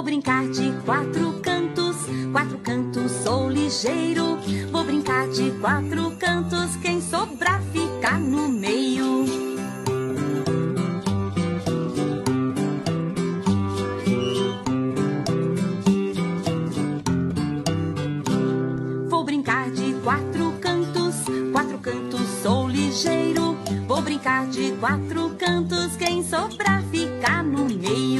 Vou brincar de quatro cantos, quatro cantos sou ligeiro. Vou brincar de quatro cantos, quem sobrar fica no meio. Vou brincar de quatro cantos, quatro cantos sou ligeiro. Vou brincar de quatro cantos, quem sobrar fica no meio.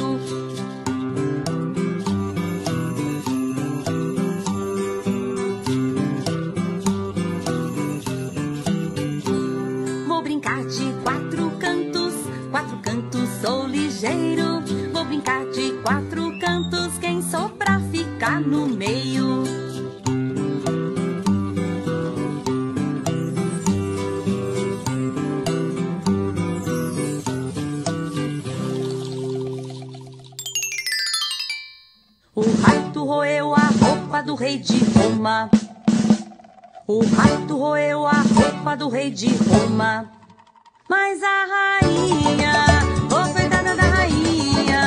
Brincar de quatro cantos, quatro cantos sou ligeiro. Vou brincar de quatro cantos, quem sobrar fica no meio. O rato roeu a roupa do rei de Roma. O rato roeu a roupa do rei de Roma. Mas a rainha, oh coitada da rainha,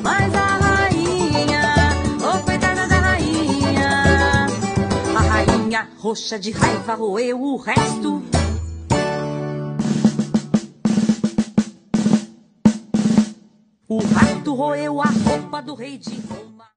mas a rainha, oh coitada da rainha. A rainha roxa de raiva roeu o resto. O rato roeu a roupa do rei de Roma.